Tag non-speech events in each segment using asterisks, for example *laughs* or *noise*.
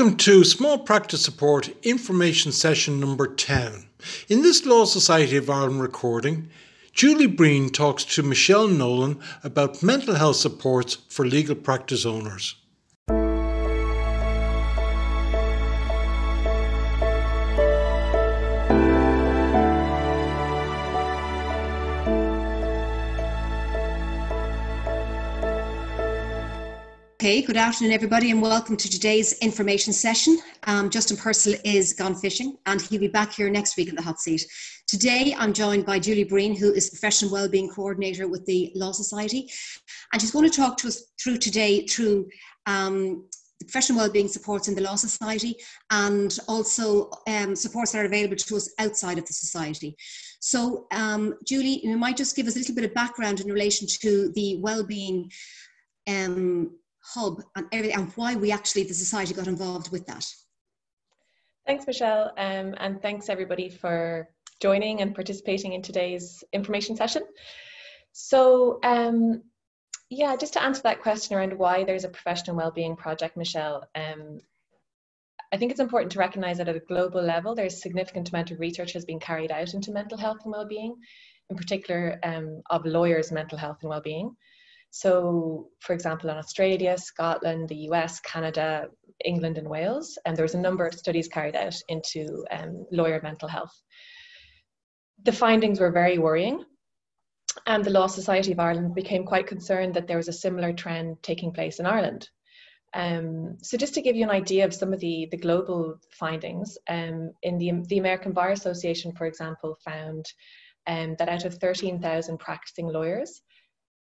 Welcome to Small Practice Support Information Session number 10. In this Law Society of Ireland recording, Julie Breen talks to Michelle Nolan about mental health supports for legal practice owners. Okay, good afternoon, everybody, and welcome to today's information session. Um, Justin Purcell is gone fishing, and he'll be back here next week in the hot seat. Today, I'm joined by Julie Breen, who is Professional Wellbeing Coordinator with the Law Society, and she's going to talk to us through today through um, the professional wellbeing supports in the Law Society and also um, supports that are available to us outside of the Society. So, um, Julie, you might just give us a little bit of background in relation to the wellbeing um, hub and everything and why we actually the society got involved with that thanks michelle um, and thanks everybody for joining and participating in today's information session so um, yeah just to answer that question around why there's a professional well-being project michelle um, I think it's important to recognize that at a global level, there's a significant amount of research has been carried out into mental health and well-being, in particular um, of lawyers' mental health and well-being. So, for example, in Australia, Scotland, the US, Canada, England, and Wales, and there was a number of studies carried out into um, lawyer mental health. The findings were very worrying, and the Law Society of Ireland became quite concerned that there was a similar trend taking place in Ireland. Um, so just to give you an idea of some of the, the global findings, um, in the, the American Bar Association, for example, found um, that out of 13,000 practicing lawyers,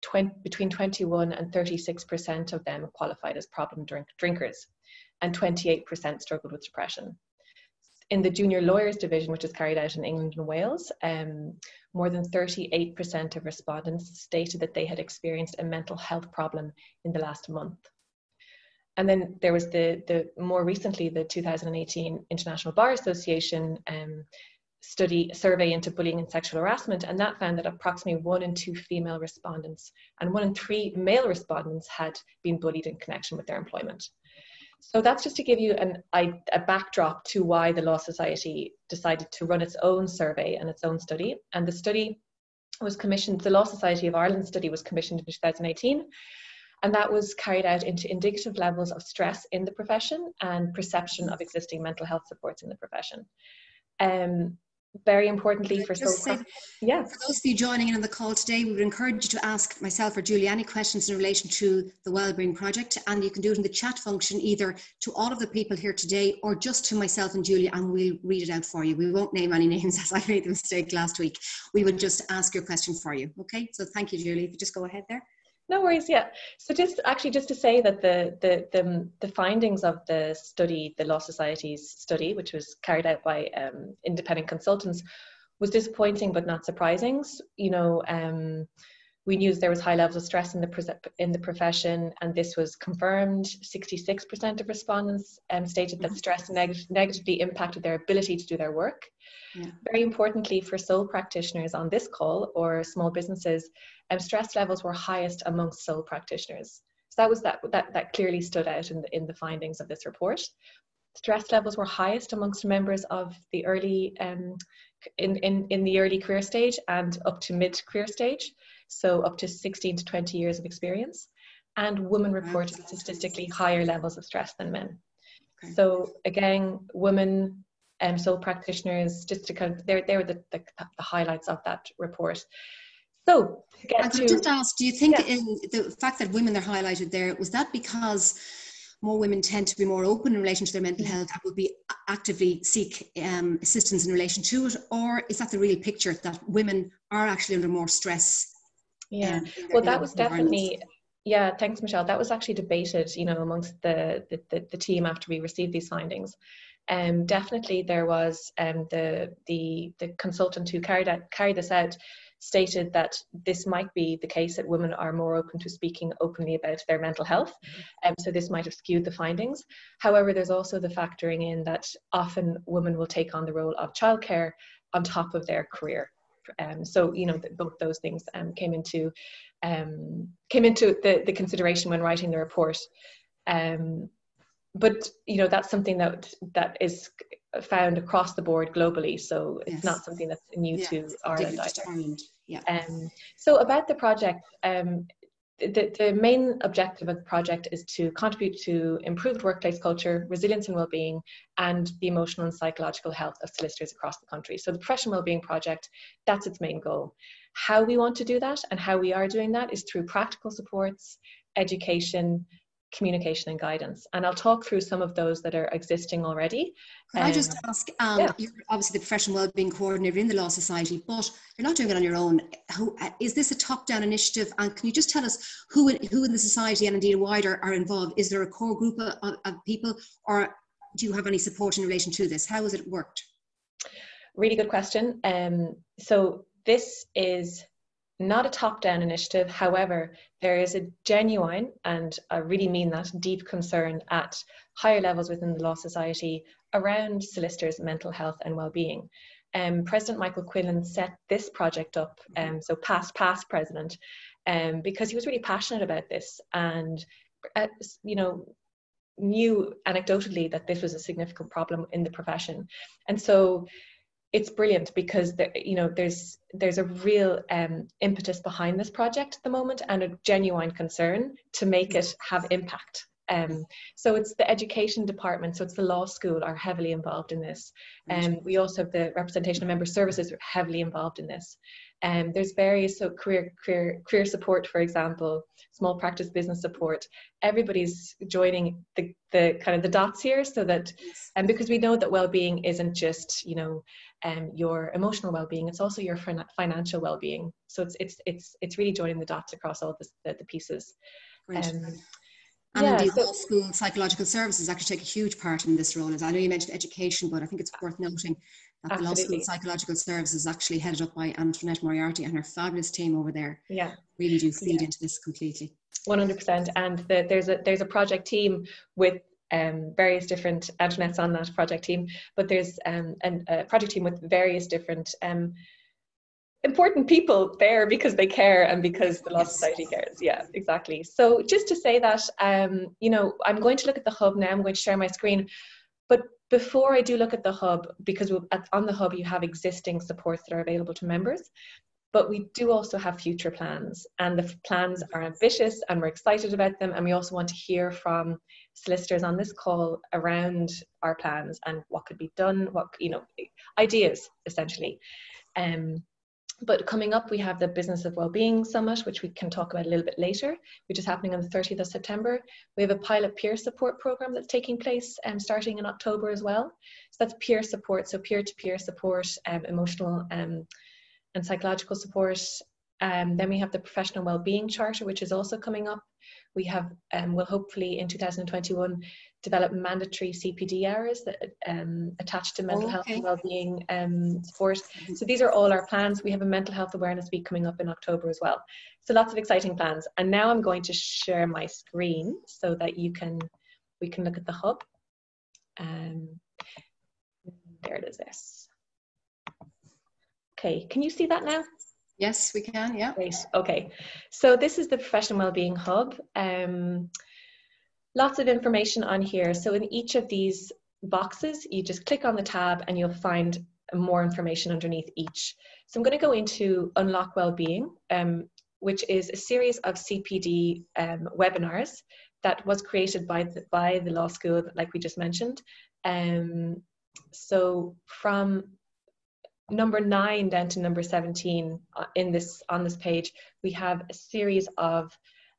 20, between 21 and 36% of them qualified as problem drink, drinkers, and 28% struggled with depression. In the junior lawyers division, which is carried out in England and Wales, um, more than 38% of respondents stated that they had experienced a mental health problem in the last month. And then there was the, the more recently, the 2018 International Bar Association um, study survey into bullying and sexual harassment, and that found that approximately one in two female respondents and one in three male respondents had been bullied in connection with their employment. So that's just to give you an, a, a backdrop to why the Law Society decided to run its own survey and its own study. And the study was commissioned, the Law Society of Ireland study was commissioned in 2018 and that was carried out into indicative levels of stress in the profession and perception of existing mental health supports in the profession. Um, very importantly for so say, yeah. for those of you joining in on the call today we would encourage you to ask myself or julie any questions in relation to the wellbeing project and you can do it in the chat function either to all of the people here today or just to myself and julie and we'll read it out for you. We won't name any *laughs* names as i made the mistake last week. We will just ask your question for you okay? So thank you julie. If you just go ahead there no worries. Yeah. So just actually just to say that the the the, the findings of the study, the Law Society's study, which was carried out by um, independent consultants, was disappointing but not surprising. You know, um, we knew there was high levels of stress in the in the profession, and this was confirmed. Sixty-six percent of respondents um, stated that stress neg- negatively impacted their ability to do their work. Yeah. Very importantly, for sole practitioners on this call or small businesses, um, stress levels were highest amongst sole practitioners. So that was that that that clearly stood out in the in the findings of this report. Stress levels were highest amongst members of the early um, in, in, in the early career stage and up to mid career stage, so up to 16 to 20 years of experience. And women reported statistically higher levels of stress than men. Okay. So again, women um, sole practitioners, just to kind of, they were the, the, the highlights of that report. So, I could just ask, do you think in the fact that women are highlighted there, was that because more women tend to be more open in relation to their mental health and would be actively seek um, assistance in relation to it, or is that the real picture that women are actually under more stress? Yeah, well, that was definitely. Yeah, thanks, Michelle. That was actually debated, you know, amongst the, the, the, the team after we received these findings. Um, definitely, there was um, the the the consultant who carried out, carried this out stated that this might be the case that women are more open to speaking openly about their mental health. Um, so this might have skewed the findings. However, there's also the factoring in that often women will take on the role of childcare on top of their career. Um, so you know both those things um, came into um, came into the, the consideration when writing the report. Um, but you know that's something that that is found across the board globally. So it's yes. not something that's new yeah. to Ireland. Ireland. Yeah. Um, so about the project, um, the, the main objective of the project is to contribute to improved workplace culture, resilience and well-being, and the emotional and psychological health of solicitors across the country. So the professional well-being project, that's its main goal. How we want to do that and how we are doing that is through practical supports, education, communication and guidance. And I'll talk through some of those that are existing already. Could um, I just um, ask, um, yeah. you're obviously the professional wellbeing coordinator in the Law Society, but you're not doing it on your own. Who, uh, is this a top-down initiative? And can you just tell us who, who in the society and indeed wider are involved? Is there a core group of, of people or do you have any support in relation to this? How has it worked? Really good question. Um, so this is not a top down initiative. However, there is a genuine, and I really mean that, deep concern at higher levels within the Law Society around solicitors' mental health and well-being. Um, president Michael Quinlan set this project up, um, so past past president, um, because he was really passionate about this and, uh, you know, knew anecdotally that this was a significant problem in the profession. And so it's brilliant because there, you know there's there's a real um, impetus behind this project at the moment and a genuine concern to make it have impact. Um, so it's the education department, so it's the law school are heavily involved in this. And um, we also have the representation of member services are heavily involved in this. And um, there's various so career career career support, for example, small practice business support. Everybody's joining the the kind of the dots here, so that and um, because we know that well-being isn't just you know um, your emotional well-being it's also your financial well-being so it's it's it's it's really joining the dots across all the, the, the pieces um, and yeah, the so, school psychological services actually take a huge part in this role. As I know you mentioned education, but I think it's worth noting that absolutely. the law school psychological services is actually headed up by Antoinette Moriarty and her fabulous team over there. Yeah, really do feed yeah. into this completely. One hundred percent, and the, there's a there's a project team with um, various different Antoinettes on that project team, but there's um, an, a project team with various different um, important people there because they care and because the Law Society cares. Yeah, exactly. So just to say that, um, you know, I'm going to look at the hub now. I'm going to share my screen, but before I do look at the hub, because on the hub you have existing supports that are available to members, but we do also have future plans and the plans are ambitious and we're excited about them and we also want to hear from solicitors on this call around our plans and what could be done what you know ideas essentially. Um, but coming up we have the business of well-being summit which we can talk about a little bit later which is happening on the 30th of september we have a pilot peer support program that's taking place and um, starting in october as well so that's peer support so peer-to-peer support um, emotional um, and psychological support. Um, then we have the professional well-being charter, which is also coming up. We have, um, will hopefully in 2021 develop mandatory CPD hours that um, attached to mental okay. health and well-being um, support. So these are all our plans. We have a mental health awareness week coming up in October as well. So lots of exciting plans. And now I'm going to share my screen so that you can, we can look at the hub. Um, there it is. This. Okay, can you see that now? Yes, we can, yeah. Great, okay. So this is the Professional Wellbeing Hub. Um, lots of information on here. So in each of these boxes, you just click on the tab and you'll find more information underneath each. So I'm going to go into Unlock Wellbeing, um, which is a series of CPD um, webinars that was created by the, by the law school, like we just mentioned. Um, so from number nine down to number 17 uh, in this on this page we have a series of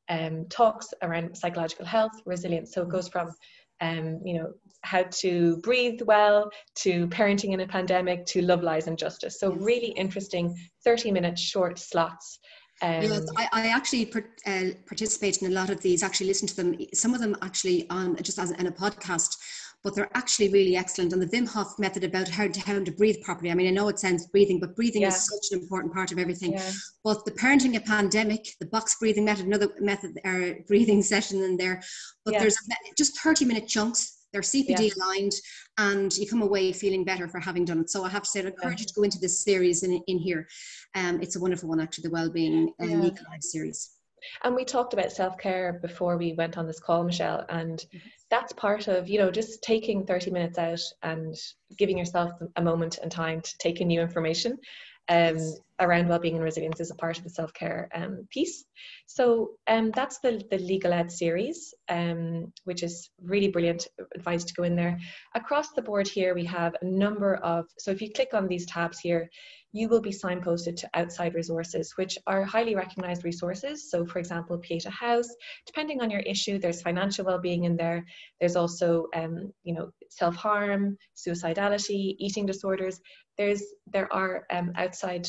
um, talks around psychological health resilience so it goes from um, you know how to breathe well to parenting in a pandemic to love lies and justice so really interesting 30 minute short slots um, yes, I, I actually per, uh, participate in a lot of these. Actually, listen to them. Some of them actually on just as in a podcast but they're actually really excellent. And the Wim Hof method about how to, how to breathe properly. I mean, I know it sounds breathing, but breathing yeah. is such an important part of everything. Yeah. But the parenting a pandemic, the box breathing method, another method, or uh, breathing *laughs* session in there. But yeah. there's just 30 minute chunks. They're CPD aligned, and you come away feeling better for having done it. So I have to say, I encourage you to go into this series in, in here. Um, it's a wonderful one, actually, the Wellbeing uh, Legal Life series. And we talked about self care before we went on this call, Michelle, and that's part of you know just taking 30 minutes out and giving yourself a moment and time to take in new information. Um, around well-being and resilience is a part of the self-care um, piece. So um, that's the, the Legal Ed series, um, which is really brilliant advice to go in there. Across the board here, we have a number of, so if you click on these tabs here, you will be signposted to outside resources, which are highly recognized resources. So for example, Pieta House, depending on your issue, there's financial well-being in there. There's also, um, you know, self-harm, suicidality, eating disorders there's there are um, outside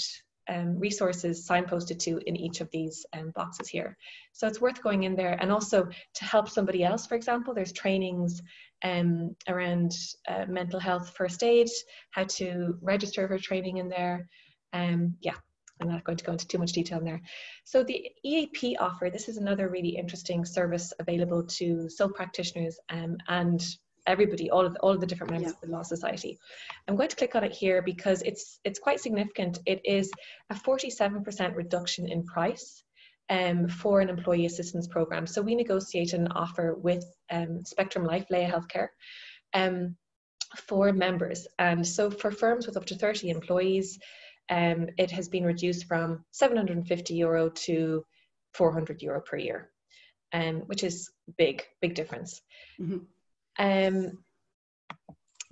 um, resources signposted to in each of these um, boxes here. So it's worth going in there and also to help somebody else, for example, there's trainings um, around uh, mental health first aid, how to register for training in there. Um, yeah, I'm not going to go into too much detail in there. So the EAP offer, this is another really interesting service available to sole practitioners um, and everybody, all of the, all of the different members yeah. of the Law Society. I'm going to click on it here because it's it's quite significant. It is a 47% reduction in price um, for an employee assistance program. So we negotiate an offer with um, Spectrum Life, Laya Healthcare, um, for members. And so for firms with up to 30 employees, um, it has been reduced from 750 euro to 400 euro per year, um, which is big, big difference. Mm-hmm. Um,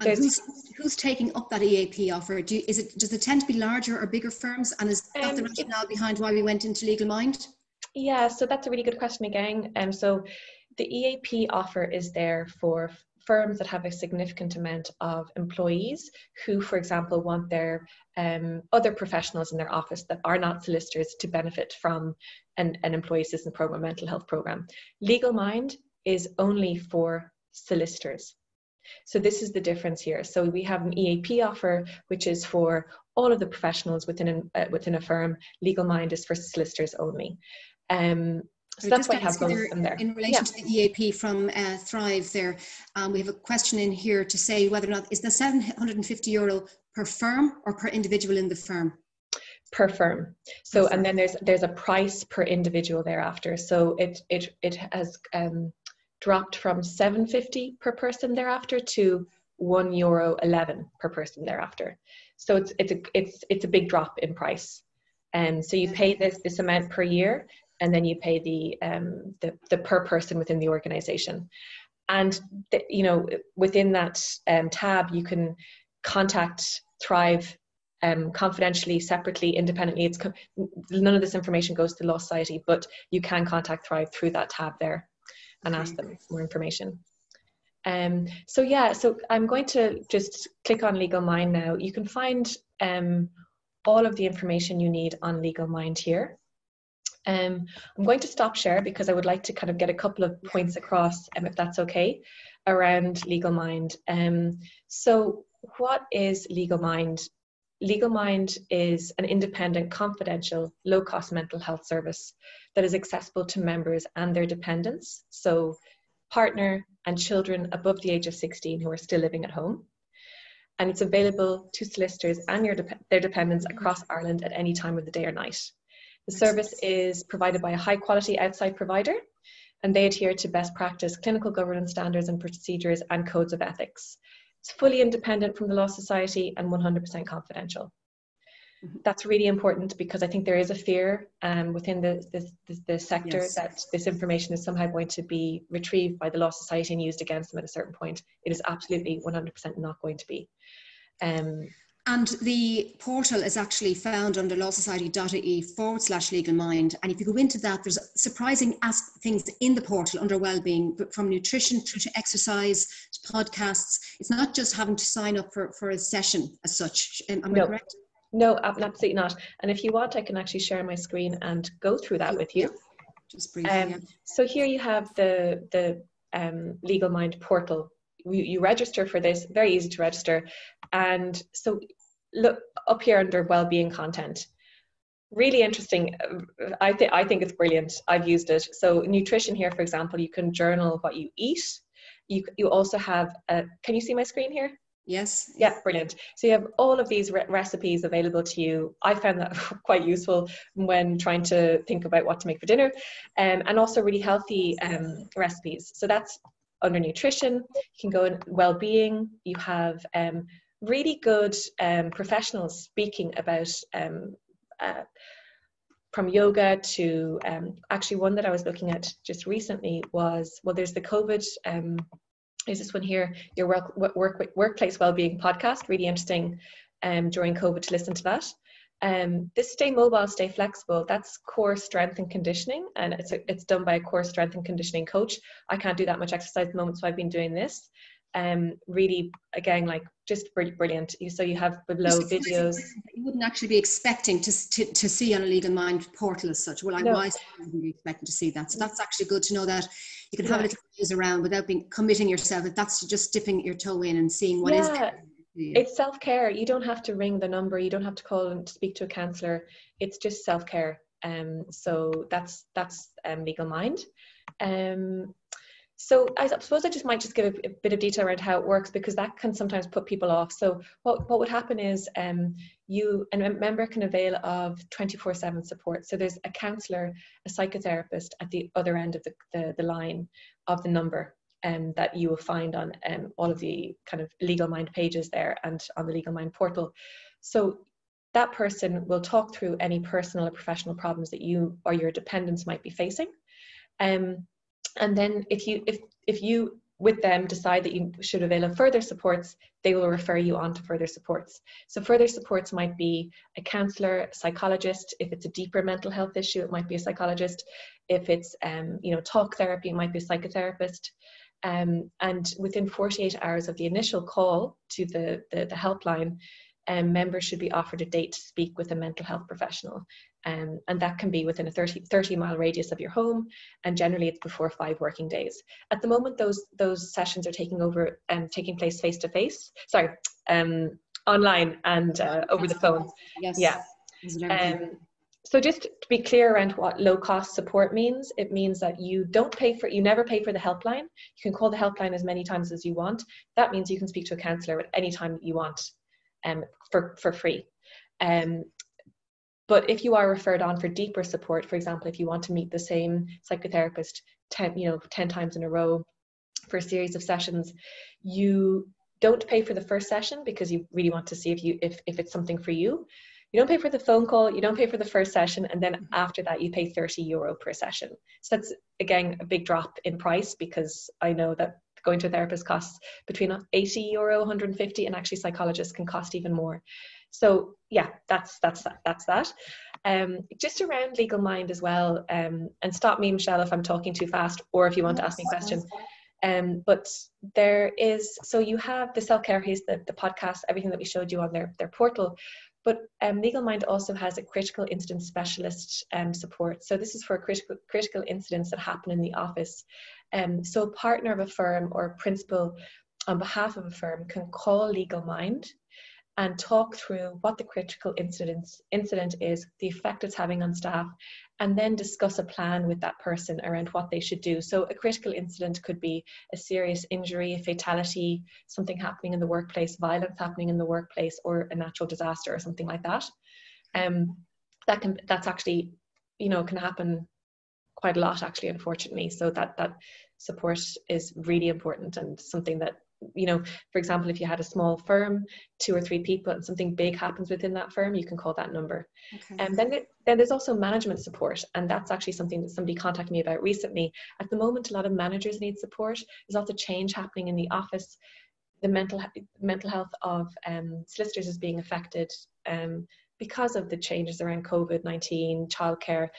who's, who's, taking up that EAP offer? Do you, is it does it tend to be larger or bigger firms? And is that um, the rationale behind why we went into Legal Mind? Yeah, so that's a really good question again. Um, so the EAP offer is there for firms that have a significant amount of employees who, for example, want their um, other professionals in their office that are not solicitors to benefit from an, an employee assistance program, mental health program. Legal Mind is only for solicitors. So this is the difference here. So we have an EAP offer, which is for all of the professionals within an, uh, within a firm. Legal Mind is for solicitors only. Um, so that's why I have both there, there. In relation yeah. to the EAP from uh, Thrive there, um, we have a question in here to say whether or not, is the 750 euro per firm or per individual in the firm? per firm so and then there's there's a price per individual thereafter so it it it has um dropped from 750 per person thereafter to one euro 11 per person thereafter. So it's it's a it's it's a big drop in price. And so you pay this this amount per year and then you pay the um the, the per person within the organization. And the, you know within that um, tab you can contact thrive um, confidentially, separately, independently. It's none of this information goes to the Law Society, but you can contact Thrive through that tab there and ask them for more information. Um, so yeah, so I'm going to just click on Legal Mind now. You can find um, all of the information you need on Legal Mind here. Um, I'm going to stop share because I would like to kind of get a couple of points across, um, if that's okay, around Legal Mind. Um, so what is Legal Mind? Legal Mind is an independent, confidential, low cost mental health service that is accessible to members and their dependents, so partner and children above the age of 16 who are still living at home. And it's available to solicitors and de- their dependents across Ireland at any time of the day or night. The service is provided by a high quality outside provider and they adhere to best practice clinical governance standards and procedures and codes of ethics. It's fully independent from the Law Society and 100% confidential. Mm-hmm. That's really important because I think there is a fear um, within the, the, the sector yes. that this information is somehow going to be retrieved by the Law Society and used against them at a certain point. It is absolutely 100% not going to be. Um, and the portal is actually found under lawsociety.ie forward slash legal mind. And if you go into that, there's surprising things in the portal under well-being, from nutrition through to exercise to podcasts. It's not just having to sign up for, for a session as such. Am I no. correct? No, absolutely not. And if you want, I can actually share my screen and go through that with you. Just briefly. Um, yeah. So here you have the the um, Legal Mind portal you, you register for this, very easy to register. And so look up here under well-being content. Really interesting. I think I think it's brilliant. I've used it. So nutrition here, for example, you can journal what you eat. You you also have a, can you see my screen here? Yes. Yeah, brilliant. So you have all of these re- recipes available to you. I found that *laughs* quite useful when trying to think about what to make for dinner, um, and also really healthy um, recipes. So that's under nutrition. You can go in well-being. You have um, really good um, professionals speaking about um, uh, from yoga to um, actually one that I was looking at just recently was well, there's the COVID is this one here, your work, work, workplace wellbeing podcast. Really interesting um, during COVID to listen to that. Um, this stay mobile, stay flexible. That's core strength and conditioning, and it's a, it's done by a core strength and conditioning coach. I can't do that much exercise at the moment, so I've been doing this. Um, really, again, like just brilliant. So you have below videos. You wouldn't actually be expecting to, to, to see on a legal mind portal as such. Well, I no. why wouldn't be expecting to see that. So that's actually good to know that you can have yeah. a little use around without being committing yourself. That that's just dipping your toe in and seeing what yeah. is. It's self care. You don't have to ring the number. You don't have to call and speak to a counselor. It's just self care. Um, so that's that's um, legal mind. Um, so I suppose I just might just give a, a, bit of detail around how it works because that can sometimes put people off. So what, what would happen is um, you, a member can avail of 24-7 support. So there's a counsellor, a psychotherapist at the other end of the, the, the line of the number um, that you will find on um, all of the kind of Legal Mind pages there and on the Legal Mind portal. So that person will talk through any personal or professional problems that you or your dependents might be facing. Um, and then if you if if you with them decide that you should avail of further supports, they will refer you on to further supports. So further supports might be a counsellor, a psychologist. If it's a deeper mental health issue, it might be a psychologist. If it's um, you know talk therapy, it might be a psychotherapist. Um, and within 48 hours of the initial call to the, the, the helpline, um, members should be offered a date to speak with a mental health professional. Um, and that can be within a 30, 30 mile radius of your home, and generally it's before five working days. At the moment, those those sessions are taking over and um, taking place face to face. Sorry, um, online and uh, over the phone. Yes. Yeah. Um, so just to be clear around what low cost support means, it means that you don't pay for, you never pay for the helpline. You can call the helpline as many times as you want. That means you can speak to a counsellor at any time you want um, for, for free. Um, but if you are referred on for deeper support, for example, if you want to meet the same psychotherapist 10, you know, 10 times in a row for a series of sessions, you don't pay for the first session because you really want to see if you if, if it's something for you. You don't pay for the phone call, you don't pay for the first session, and then mm-hmm. after that you pay 30 euro per session. So that's again a big drop in price because I know that going to a therapist costs between 80 euro 150 and actually psychologists can cost even more so yeah, that's that's that's that. Um, just around legal mind as well, um, and stop me, Michelle, if I'm talking too fast, or if you want to ask me a question. Um, but there is so you have the self care here's the, the podcast, everything that we showed you on their their portal. But um, Legal Mind also has a critical incident specialist um, support. So this is for critical critical incidents that happen in the office. Um, so a partner of a firm or a principal on behalf of a firm can call Legal Mind and talk through what the critical incident, incident is, the effect it's having on staff, and then discuss a plan with that person around what they should do. So, a critical incident could be a serious injury, a fatality, something happening in the workplace, violence happening in the workplace, or a natural disaster or something like that. Um, that can that's actually, you know, can happen quite a lot actually, unfortunately. So that that support is really important and something that you know, for example, if you had a small firm, two or three people, and something big happens within that firm, you can call that number. Okay. And then, then there's also management support, and that's actually something that somebody contacted me about recently. At the moment, a lot of managers need support. There's lots of change happening in the office. The mental mental health of um, solicitors is being affected um, because of the changes around COVID nineteen, childcare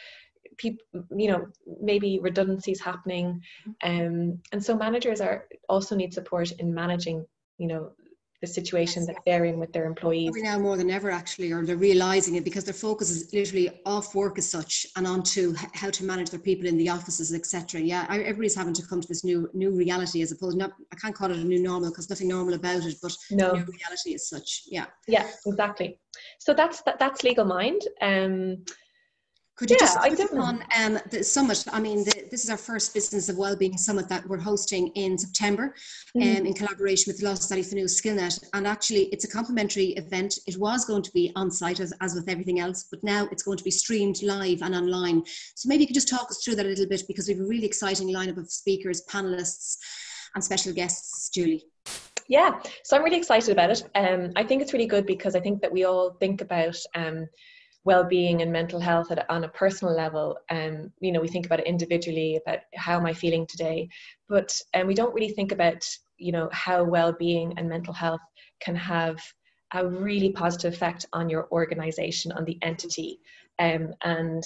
people you know maybe redundancies happening um, and so managers are also need support in managing you know the situation that they're in with their employees. Every now more than ever, actually, or they're realizing it because their focus is literally off work as such and onto how to manage their people in the offices, etc. Yeah, everybody's having to come to this new new reality as opposed. Not, I can't call it a new normal because nothing normal about it, but no new reality as such. Yeah. Yeah, exactly. So that's that, that's legal mind. Um, Could you yeah, just touch on um, the summit? I mean, the, this is our first Business of Wellbeing Summit that we're hosting in September mm-hmm. um, in collaboration with the Law Society Finuas Skillnet. And actually, it's a complimentary event. It was going to be on site, as, as with everything else, but now it's going to be streamed live and online. So maybe you could just talk us through that a little bit because we have a really exciting lineup of speakers, panelists, and special guests, Julie. Yeah, so I'm really excited about it. Um, I think it's really good because I think that we all think about um, well-being and mental health at, on a personal level um, you know we think about it individually about how am i feeling today but and um, we don't really think about you know how well-being and mental health can have a really positive effect on your organization on the entity um, and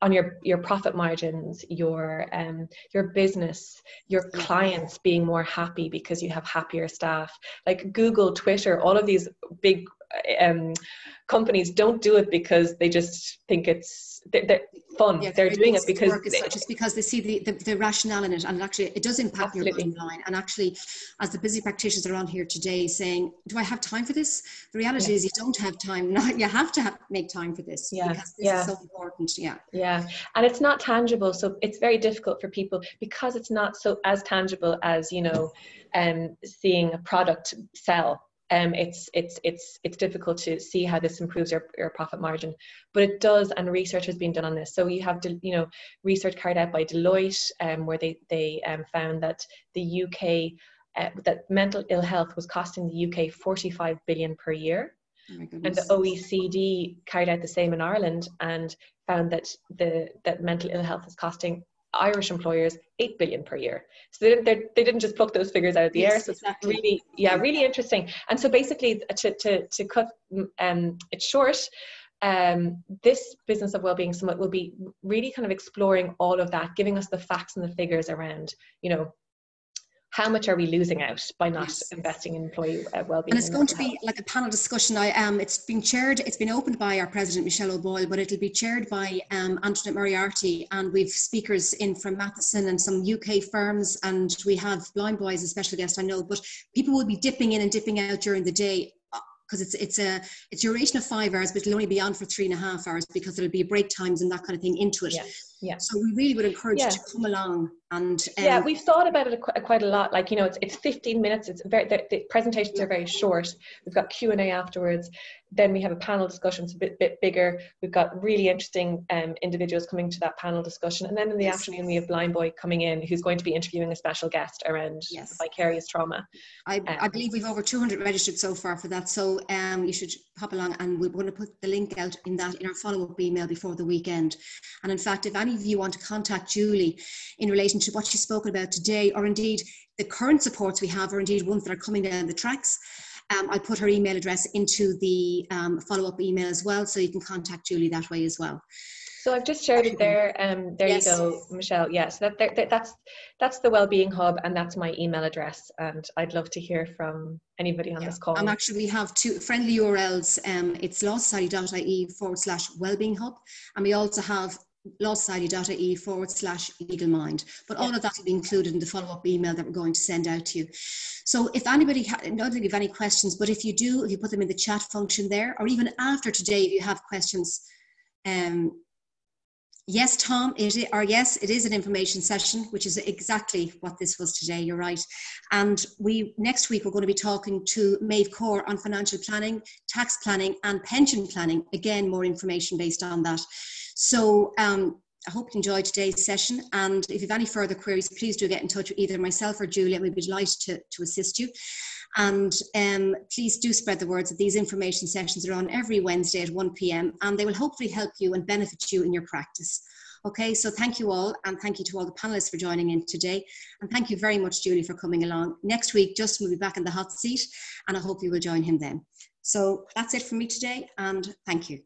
on your your profit margins your um your business your clients being more happy because you have happier staff. Like google twitter all of these big um, companies don't do it because they just think it's they're, they're fun. Yeah, they're doing it because they, such, because they see the, the, the, rationale in it, and actually it does impact absolutely. your bottom line. And actually, as the busy practitioners are on here today saying, "Do I have time for this?" The reality yeah. is you don't have time. Not *laughs* you have to have, make time for this yeah. because this yeah. is so important. Yeah, yeah, and it's not tangible, so it's very difficult for people because it's not so as tangible as you know, um, seeing a product sell um, it's it's it's it's difficult to see how this improves your, your profit margin, but it does, and research has been done on this. So you have you know research carried out by Deloitte, um, where they they um, found that the UK uh, that mental ill health was costing the UK 45 billion per year. Oh and the OECD carried out the same in Ireland and found that the that mental ill health is costing Irish employers eight billion per year. So they didn't, they didn't just pluck those figures out of the yes, air. So exactly. it's really, yeah, really interesting. And so basically, to to to cut um, it short, um, this business of well-being summit will be really kind of exploring all of that, giving us the facts and the figures around, you know, how much are we losing out by not yes. investing in employee uh, well-being and it's going to be health? like a panel discussion i um it's been chaired it's been opened by our president michelle o'boyle but it'll be chaired by um, antoinette moriarty and we've speakers in from matheson and some uk firms and we have blind boys a special guest i know but people will be dipping in and dipping out during the day because it's it's a it's duration of five hours, but it'll only be on for three and a half hours because there'll be break times and that kind of thing into it. Yeah. So we really would encourage yeah. you to come along and um, yeah, we've thought about it quite a lot. Like you know, it's it's 15 minutes. It's very the, the presentations are very short. We've got Q and A afterwards. Then we have a panel discussion. It's a bit bit bigger. We've got really interesting um, individuals coming to that panel discussion. And then in the yes. afternoon, we have Blindboy coming in, who's going to be interviewing a special guest around yes. vicarious trauma. I, um, I believe we've over 200 registered so far for that. So um, you should pop along, and we're going to put the link out in that in our follow up email before the weekend. And in fact, if any of you want to contact Julie in relation to what she's spoken about today, or indeed the current supports we have, or indeed ones that are coming down the tracks. Um, I put her email address into the um, follow up email as well, so you can contact Julie that way as well. So I've just shared it there. Um, there yes. you go, Michelle. Yes, that, that, that's that's the Wellbeing Hub, and that's my email address. And I'd love to hear from anybody on yeah. this call. Um, actually, we have two friendly URLs. Um, it's lawsociety.ie forward slash Wellbeing Hub, and we also have lawsociety.ie forward slash legal mind. But all of that will be included in the follow up email that we're going to send out to you. So if anybody, ha- not have any questions, but if you do, if you put them in the chat function there, or even after today, if you have questions, um, yes, Tom, it is, or yes, it is an information session, which is exactly what this was today. You're right. And we next week we're going to be talking to Maeve Core on financial planning, tax planning, and pension planning. Again, more information based on that. So um, I hope you enjoyed today's session. And if you have any further queries, please do get in touch with either myself or Julia. We'd be delighted to, to assist you. And um, please do spread the words that these information sessions are on every Wednesday at 1 p.m. and they will hopefully help you and benefit you in your practice. Okay, so thank you all, and thank you to all the panelists for joining in today. And thank you very much, Julie, for coming along. Next week, Justin will be back in the hot seat, and I hope you will join him then. So that's it for me today, and thank you.